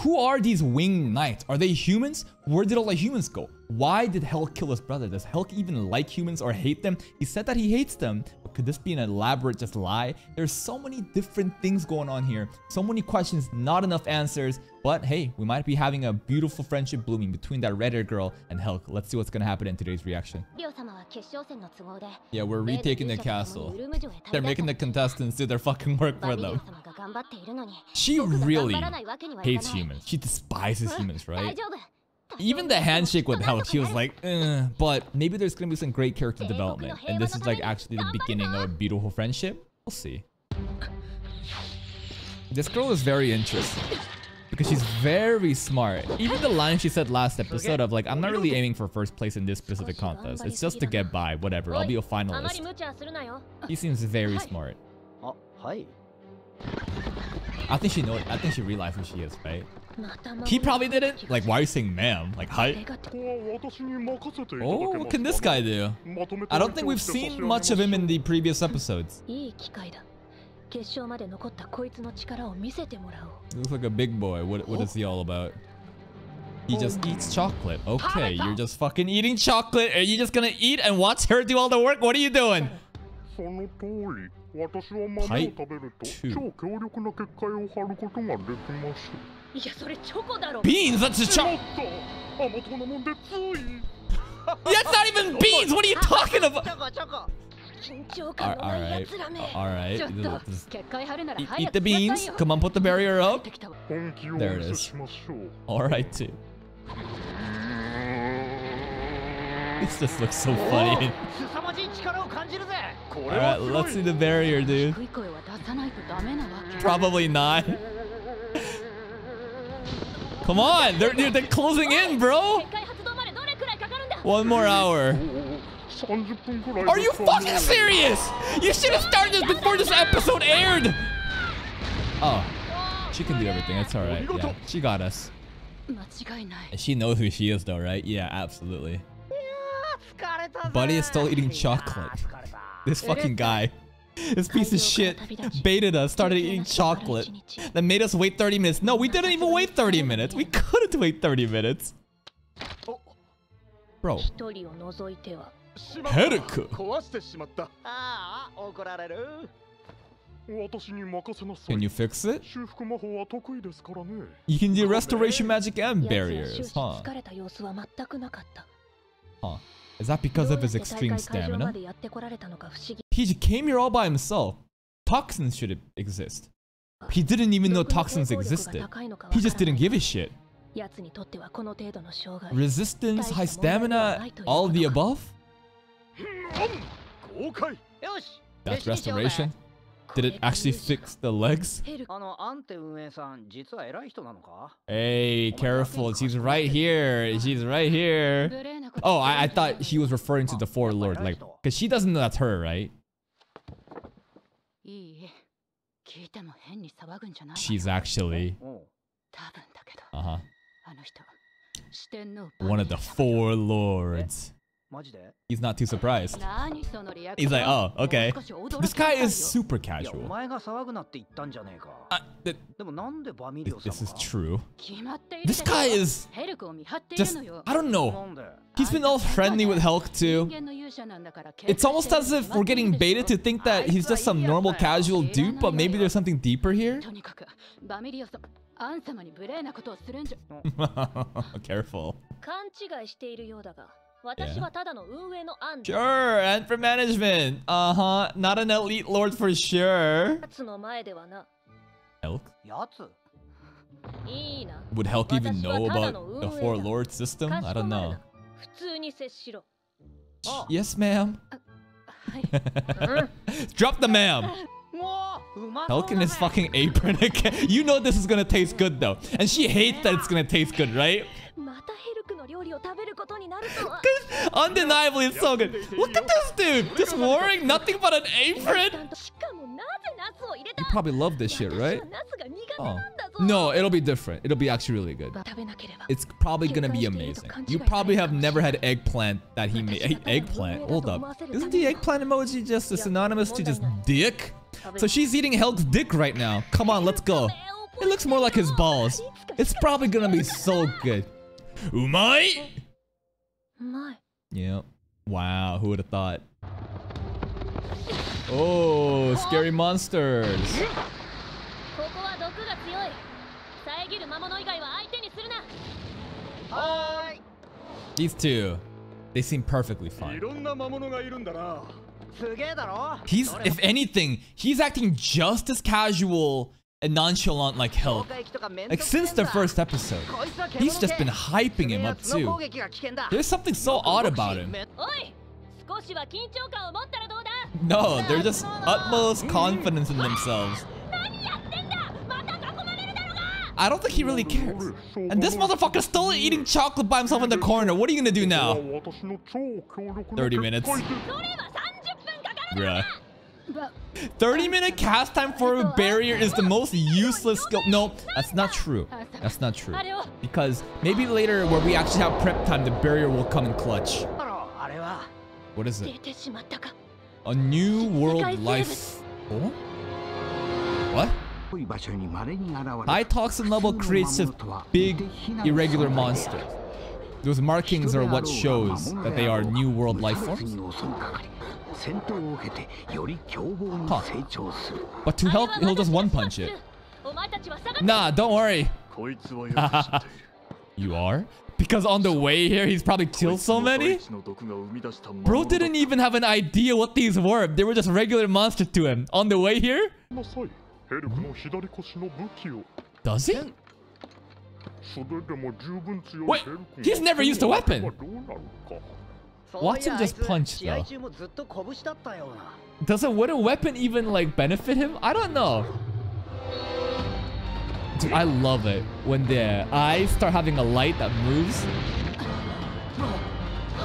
Who are these winged knights? Are they humans? Where did all the humans go? Why did Helck kill his brother? Does Helck even like humans or hate them? He said that he hates them, but could this be an elaborate just lie? There's so many different things going on here. So many questions, not enough answers. But hey, we might be having a beautiful friendship blooming between that red-haired girl and Helck. Let's see what's gonna happen in today's reaction. Yeah, we're retaking the castle. They're making the contestants do their fucking work for them. She really hates humans. She despises humans, right? Even the handshake with Helck. She was like, eh. but maybe there's gonna be some great character development. And this is like actually the beginning of a beautiful friendship. We'll see. This girl is very interesting because she's very smart. Even the line she said last episode of like, I'm not really aiming for first place in this specific contest. It's just to get by, whatever. I'll be a finalist. He seems very smart. Ah, I think she knows. I think she realized who she is, right? He probably didn't. Like, why are you saying ma'am? Like, hi. Oh, what can this guy do? I don't think we've seen much of him in the previous episodes. He looks like a big boy. What, what is he all about? He just oh. eats chocolate. Okay, you're just fucking eating chocolate. Are you just gonna eat and watch her do all the work? What are you doing? その通り私は豆を食べると超強力な結界を張ることができますいやそれチョコだろビーンズ that's a chocolate 甘党なもんでつい That's not even beans! What are you talking about? チョコチョコ Alright, alright. Alright. Eat, eat the beans. Come on, put the barrier up. There it is. Alright, too. this just looks so oh. funny. Alright, let's see the barrier, dude. Probably not. Come on, they're, dude, they're closing in, bro. One more hour. Are you fucking serious? You should have started this before this episode aired. Oh, she can do everything. It's all right. Yeah, she got us. And she knows who she is, though, right? Yeah, absolutely. Buddy is still eating chocolate. This fucking guy. This piece of shit baited us, started eating chocolate. Then made us wait 30 minutes. No, we didn't even wait 30 minutes. We couldn't wait 30 minutes. Bro. Heruku. Can you fix it? You can do restoration magic and barriers, huh? Huh. Is that because of his extreme stamina? He came here all by himself. Toxins should exist. He didn't even know toxins existed. He just didn't give a shit. Resistance, high stamina, all the above? That's restoration. Did it actually fix the legs? Hey, careful. She's right here. She's right here. Oh, I, I thought she was referring to the Four Lord. Like, because she doesn't know that's her, right? She's actually... Oh, oh. Uh-huh. One of the Four Lords. He's not too surprised. He's like, oh, okay. This guy is super casual. I, this is true. This guy is just, I don't know. He's been all friendly with Helck too. It's almost as if we're getting baited to think that he's just some normal casual dude, but maybe there's something deeper here. Careful. Yeah. Sure, and for management. Uh-huh. Not an elite lord for sure. Helck? Would Helck even know about the four lord system? I don't know. Yes, ma'am. Drop the ma'am. Helck in his fucking apron again. You know this is gonna taste good though. And she hates that it's gonna taste good, right? Undeniably, it's so good. Look at this dude. Just wearing nothing but an apron. You probably love this shit, right? Oh. oh. No, it'll be different. It'll be actually really good. It's probably gonna be amazing. You probably have never had eggplant that he made. Eggplant? Hold up. Isn't the eggplant emoji just synonymous to just dick? So she's eating Helck's dick right now. Come on, let's go. It looks more like his balls. It's probably gonna be so good. Umai? Umai. Yeah. Wow, who would have thought? Oh, scary monsters. These two, they seem perfectly fine. Oh. He's, if anything, he's acting just as casual a nonchalant like hell. Like since the first episode, he's just been hyping him up too. There's something so odd about him. No, they're just utmost confidence in themselves. I don't think he really cares. And this motherfucker's still eating chocolate by himself in the corner. What are you gonna do now? 30 minutes. Bruh. 30 minute cast time for a barrier is the most useless skill. No, that's not true. That's not true. Because maybe later where we actually have prep time, the barrier will come in clutch. What is it? A new world life. Oh? What? High toxin level creates big irregular monster. Those markings are what shows that they are new world life forms. Huh. But to Helck, he'll just one punch it. Nah, don't worry. you are? Because on the way here, he's probably killed so many? Bro didn't even have an idea what these were. They were just regular monsters to him. On the way here? Does he? Wait, he's never used a weapon. Watson just punched though. Does a wooden weapon even like benefit him? I don't know. Dude, I love it when their eyes start having a light that moves.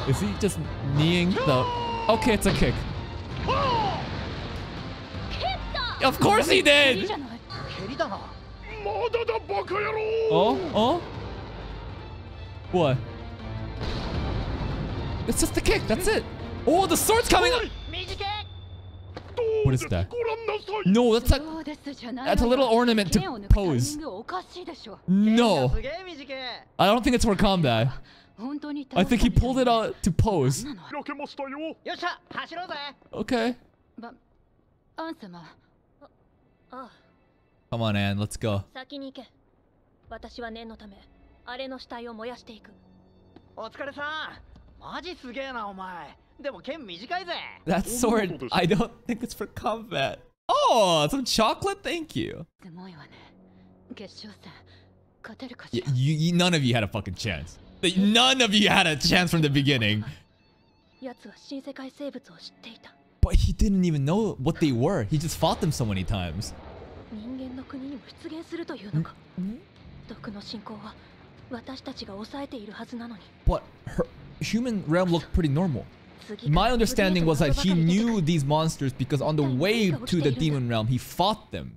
Is he just kneeing the... Okay, it's a kick. Of course he did! Oh, oh? What? It's just the kick. That's it. Oh, the sword's coming. up. 短け What is that? ご覧なさい No, that's like そうですじゃない that's a わよ little ornament to 剣を抜くタイミ pose. ングおかしいでしょ No. すげえ短け I don't think it's for combat. 本当に I think he pulled it out to pose. なの開けましたよよっしゃ走ろうぜ Okay. ばアン様ああ Come on, Anne. Let's go. 先に行け私は念のためあれの死体を燃やしていくお疲れさん That sword, I don't think it's for combat. Oh, some chocolate, thank you. you, you none of you had a fucking chance. None of you had a chance from the beginning. But he didn't even know what they were. He just fought them so many times. Mm-hmm. But her, human realm looked pretty normal. 次 My から次へ understanding と was that 謎ば he かり出てく knew る these monsters because on the way to the demon realm, he fought them.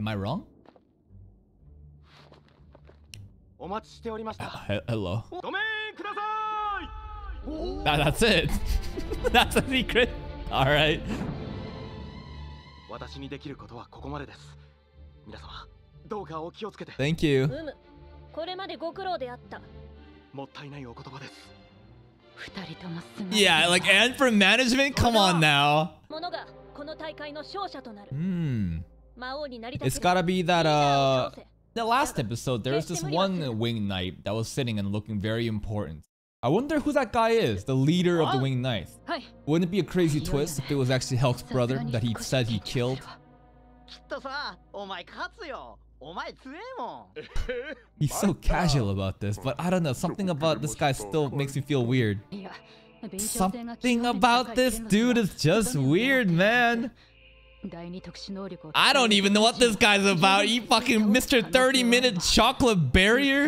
Am I wrong? お待ちしておりました He- hello. ごめんくださ That- that's it. that's a secret. All right. い私にできることはここまでです皆様どうかお気をつけて Thank you. うむこれまでご苦労であったもったいないお言葉です二人ともすごい yeah, like, and for management? Come on now. Hmm. It's gotta be that, uh... The last episode, there was this one wing knight that was sitting and looking very important. I wonder who that guy is, the leader of the oh! winged knights. Wouldn't it be a crazy twist if it was actually Helck's brother that he said he killed? Oh He's so casual about this, but I don't know, something about this guy still makes me feel weird. Something about this dude is just weird, man. I don't even know what this guy's about. You fucking Mr. 30 minute chocolate barrier.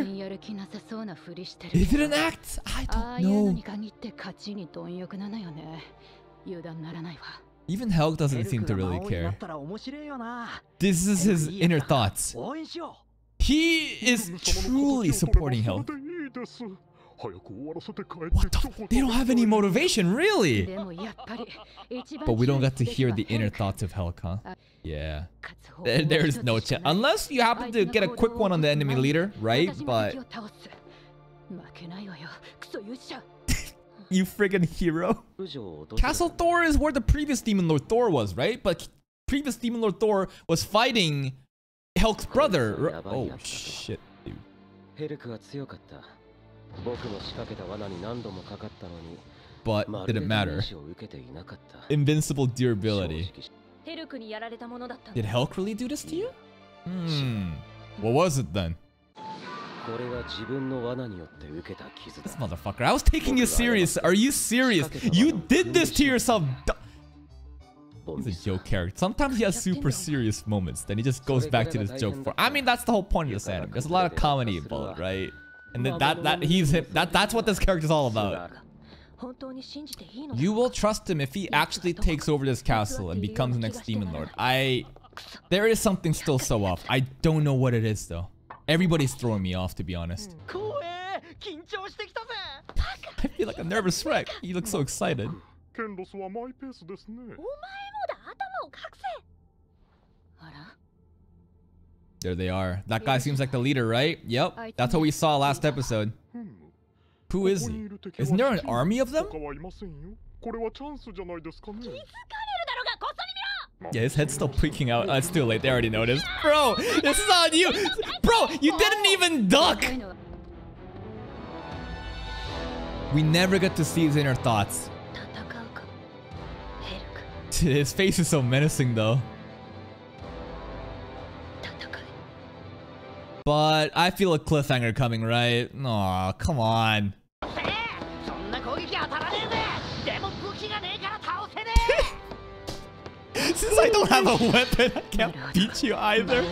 Is it an act. I don't know. Ah, even Helck doesn't seem to really care. This is his inner thoughts. He is truly supporting Helck. What the They don't have any motivation, really! But we don't get to hear the inner thoughts of Helck, huh? Yeah. There, there's no chance. Unless you happen to get a quick one on the enemy leader, right? But you friggin' hero. Castle Thor is where the previous Demon Lord Thor was, right? But previous Demon Lord Thor was fighting Helck's brother. Oh, shit, dude. ヘルクは強かった。僕の仕掛けた罠に何度もかかったのに。But didn't matter. Invincible durability. Did Helk really do this to you? Hmm. What was it then? This motherfucker, I was taking you serious. Are you serious? You did this to yourself. He's a joke character. Sometimes he has super serious moments, then he just goes back to this joke for. I mean, that's the whole point of this anime. There's a lot of comedy involved, right? And then that that he's him. That that's what this character is all about. You will trust him if he actually takes over this castle and becomes the next demon lord. I. There is something still so off. I don't know what it is though. Everybody's throwing me off, to be honest. I feel like a nervous wreck. You look so excited. There they are. That guy seems like the leader, right? Yep. That's what we saw last episode. Who is he? Isn't there an army of them? Yeah, his head's still peeking out. Oh, it's too late. They already noticed. Bro, this is on you. Bro, you didn't even duck. We never get to see his inner thoughts. His face is so menacing, though. But I feel a cliffhanger coming, right? Aw, come on. Since I don't have a weapon, I can't beat you either.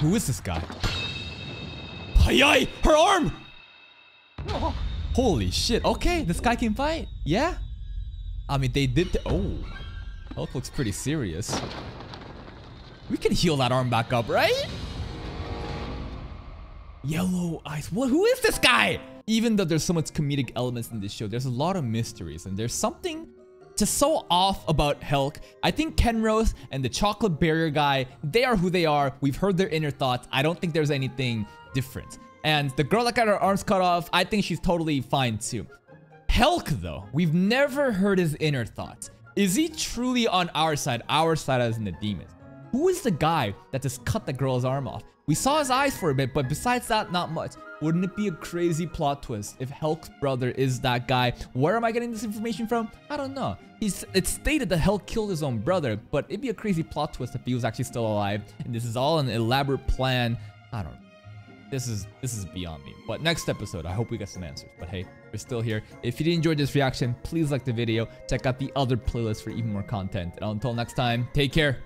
Who is this guy? Hayai! Her arm! Holy shit. Okay, this guy can fight. Yeah? I mean, they did... Oh. Hulk looks pretty serious. We can heal that arm back up, right? Yellow eyes. What? Who is this guy? Even though there's so much comedic elements in this show, there's a lot of mysteries, and there's something just so off about Helck. I think Kenros and the chocolate barrier guy, they are who they are. We've heard their inner thoughts. I don't think there's anything different. And the girl that got her arms cut off, I think she's totally fine too. Helck, though, we've never heard his inner thoughts. Is he truly on our side? Our side as in the demons. Who is the guy that just cut the girl's arm off? We saw his eyes for a bit, but besides that, not much. Wouldn't it be a crazy plot twist if Helck's brother is that guy? Where am I getting this information from? I don't know. He's it's stated that Helk killed his own brother, but it'd be a crazy plot twist if he was actually still alive and this is all an elaborate plan. I don't know. This is this is beyond me. But next episode, I hope we get some answers. But hey, we're still here. If you did enjoy this reaction, please like the video. Check out the other playlist for even more content. And until next time, take care.